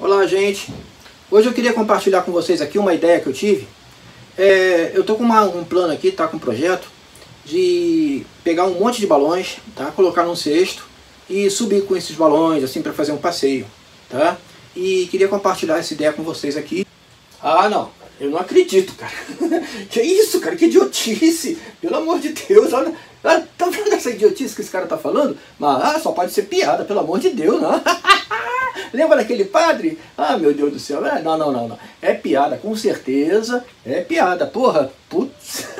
Olá, gente. Hoje eu queria compartilhar com vocês aqui uma ideia que eu tive. É, eu tô com uma, um plano aqui, tá, com um projeto de pegar um monte de balões, tá, colocar num cesto e subir com esses balões assim para fazer um passeio, tá? E queria compartilhar essa ideia com vocês aqui. Ah, não. Eu não acredito, cara. que isso, cara? Que idiotice! Pelo amor de Deus, olha. Tá vendo essa idiotice que esse cara tá falando? Mas ah, só pode ser piada, pelo amor de Deus, não. Lembra daquele padre? Ah, meu Deus do céu. É, não, não, não, não. É piada, com certeza. É piada. Porra, putz.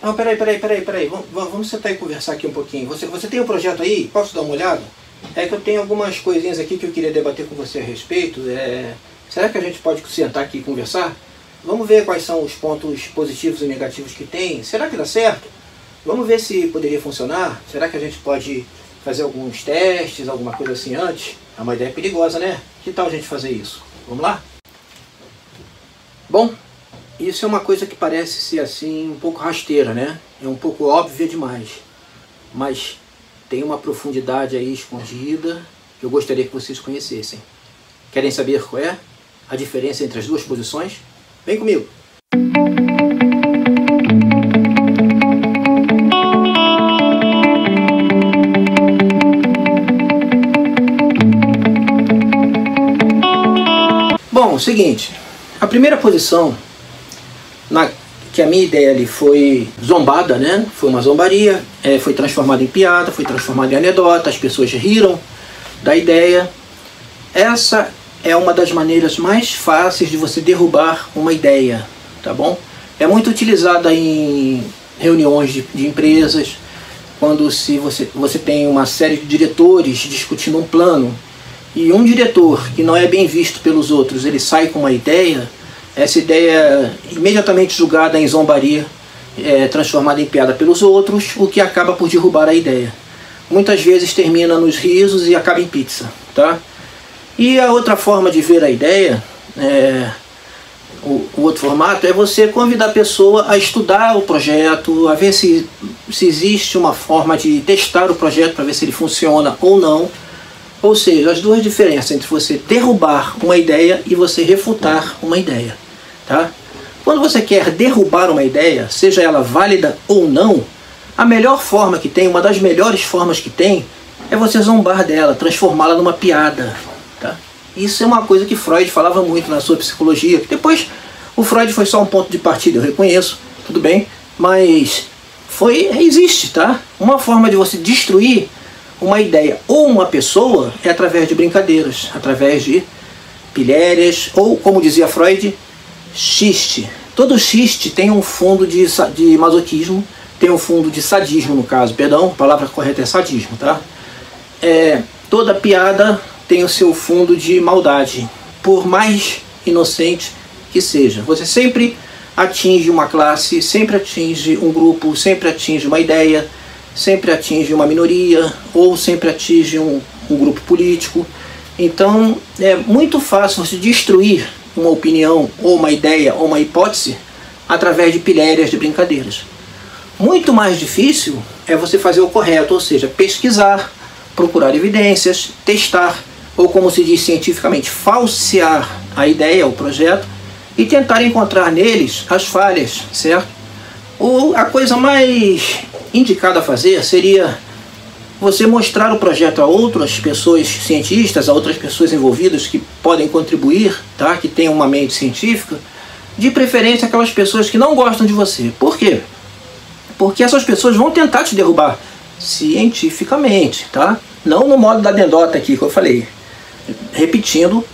Não, peraí, peraí, peraí, peraí. Vamos, vamos sentar e conversar aqui um pouquinho. Você, você tem um projeto aí? Posso dar uma olhada? É que eu tenho algumas coisinhas aqui que eu queria debater com você a respeito. É... Será que a gente pode sentar aqui e conversar? Vamos ver quais são os pontos positivos e negativos que tem. Será que dá certo? Vamos ver se poderia funcionar. Será que a gente pode fazer alguns testes, alguma coisa assim antes? É uma ideia perigosa, né? Que tal a gente fazer isso? Vamos lá? Bom, isso é uma coisa que parece ser assim um pouco rasteira, né? É um pouco óbvia demais. Mas tem uma profundidade aí escondida que eu gostaria que vocês conhecessem. Querem saber qual é a diferença entre as duas posições? Vem comigo! O seguinte, a primeira posição na, que a minha ideia ali foi zombada, né? Foi uma zombaria, é, foi transformada em piada, foi transformada em anedota, as pessoas riram da ideia. Essa é uma das maneiras mais fáceis de você derrubar uma ideia, tá bom? É muito utilizada em reuniões de, de empresas, quando se você, você tem uma série de diretores discutindo um plano e um diretor que não é bem visto pelos outros, ele sai com uma ideia, essa ideia é imediatamente julgada em zombaria, é, transformada em piada pelos outros, o que acaba por derrubar a ideia. Muitas vezes termina nos risos e acaba em pizza, tá? E a outra forma de ver a ideia, é, o, o, outro formato, é você convidar a pessoa a estudar o projeto, a ver se, se existe uma forma de testar o projeto para ver se ele funciona ou não. Ou seja, as duas diferenças entre você derrubar uma ideia e você refutar uma ideia. Tá? Quando você quer derrubar uma ideia, seja ela válida ou não, a melhor forma que tem, uma das melhores formas que tem, é você zombar dela, transformá-la numa piada. Tá? Isso é uma coisa que Freud falava muito na sua psicologia. Depois, o Freud foi só um ponto de partida, eu reconheço, tudo bem, mas foi existe, tá? Uma forma de você destruir uma ideia ou uma pessoa é através de brincadeiras, através de pilhérias, ou como dizia Freud, xiste. Todo xiste tem um fundo de, de masoquismo, tem um fundo de sadismo no caso, perdão, a palavra correta é sadismo, tá? É, toda piada tem o seu fundo de maldade, por mais inocente que seja. Você sempre atinge uma classe, sempre atinge um grupo, sempre atinge uma ideia, sempre atinge uma minoria ou sempre atinge um, um grupo político. Então é muito fácil você destruir uma opinião ou uma ideia ou uma hipótese através de pilhérias de brincadeiras. Muito mais difícil é você fazer o correto, ou seja, pesquisar, procurar evidências, testar, ou como se diz cientificamente, falsear a ideia, o projeto, e tentar encontrar neles as falhas, certo? Ou a coisa mais indicado a fazer seria você mostrar o projeto a outras pessoas cientistas, a outras pessoas envolvidas que podem contribuir, tá? que tenham uma mente científica, de preferência aquelas pessoas que não gostam de você. Por quê? Porque essas pessoas vão tentar te derrubar cientificamente, tá? Não no modo da anedota aqui que eu falei. Repetindo,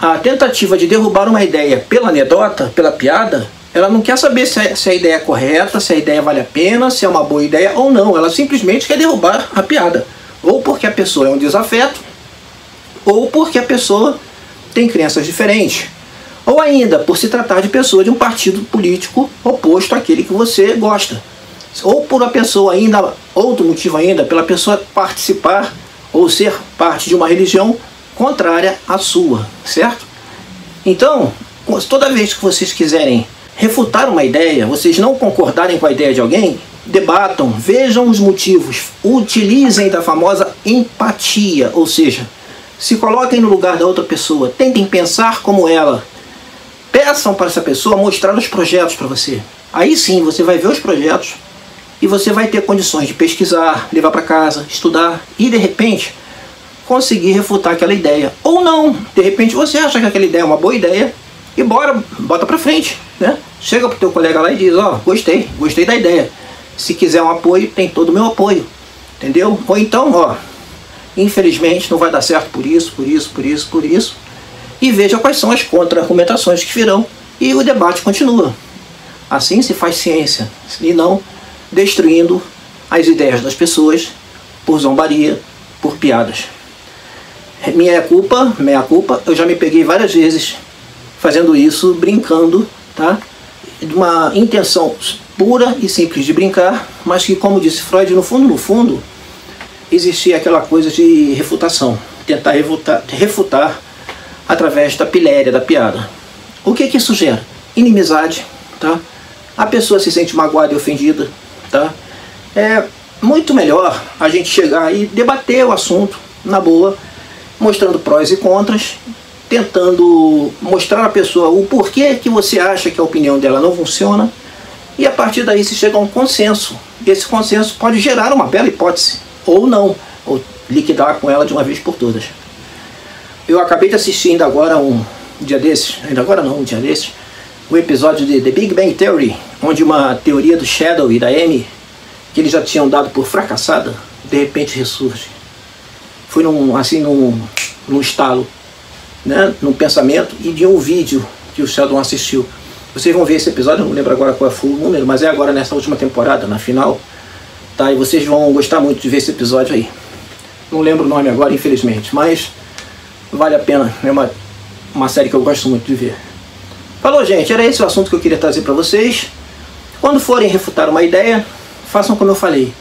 a tentativa de derrubar uma ideia pela anedota, pela piada, ela não quer saber se a, se a, ideia é correta, se a ideia vale a pena, se é uma boa ideia ou não. Ela simplesmente quer derrubar a piada. Ou porque a pessoa é um desafeto, ou porque a pessoa tem crenças diferentes. Ou ainda por se tratar de pessoa de um partido político oposto àquele que você gosta. Ou por a pessoa ainda, outro motivo ainda, pela pessoa participar ou ser parte de uma religião contrária à sua, certo? Então, toda vez que vocês quiserem refutar uma ideia, vocês não concordarem com a ideia de alguém, debatam, vejam os motivos, utilizem da famosa empatia, ou seja, se coloquem no lugar da outra pessoa, tentem pensar como ela. Peçam para essa pessoa mostrar os projetos para você. Aí sim você vai ver os projetos e você vai ter condições de pesquisar, levar para casa, estudar e de repente conseguir refutar aquela ideia. Ou não, de repente você acha que aquela ideia é uma boa ideia e bora, bota para frente, né? Chega pro teu colega lá e diz, ó, oh, gostei, gostei da ideia. Se quiser um apoio, tem todo o meu apoio. Entendeu? Ou então, ó, infelizmente não vai dar certo por isso, por isso, por isso, por isso. E veja quais são as contra-argumentações que virão e o debate continua. Assim se faz ciência, e não destruindo as ideias das pessoas por zombaria, por piadas. Minha culpa, minha culpa, eu já me peguei várias vezes fazendo isso, brincando, tá? De uma intenção pura e simples de brincar, mas que, como disse Freud, no fundo, no fundo, existia aquela coisa de refutação, tentar refutar, refutar através da piléria, da piada. O que que isso gera? Inimizade, tá? A pessoa se sente magoada e ofendida, tá? É muito melhor a gente chegar e debater o assunto na boa, mostrando prós e contras, tentando mostrar à pessoa o porquê que você acha que a opinião dela não funciona, e a partir daí se chega a um consenso. Esse consenso pode gerar uma bela hipótese, ou não, ou liquidar com ela de uma vez por todas. Eu acabei de assistir ainda agora um dia desses, ainda agora não, um dia desses, o um episódio de The Big Bang Theory, onde uma teoria do Shadow e da Amy, que eles já tinham dado por fracassada, de repente ressurge. Foi num, assim, num, num estalo, né, num pensamento e de um vídeo que o Sheldon assistiu. Vocês vão ver esse episódio, não lembro agora qual foi o número, mas é agora nessa última temporada, na final. Tá? E vocês vão gostar muito de ver esse episódio aí. Não lembro o nome agora, infelizmente, mas vale a pena. É uma, uma série que eu gosto muito de ver. Falou, gente, era esse o assunto que eu queria trazer para vocês. Quando forem refutar uma ideia, façam como eu falei.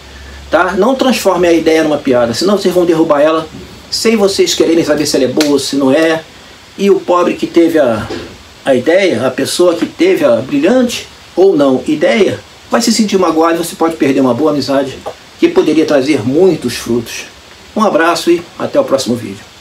Tá? Não transformem a ideia numa piada, senão vocês vão derrubar ela sem vocês quererem saber se ela é boa se não é. E o pobre que teve a, a ideia, a pessoa que teve a brilhante ou não ideia, vai se sentir magoado e você pode perder uma boa amizade que poderia trazer muitos frutos. Um abraço e até o próximo vídeo.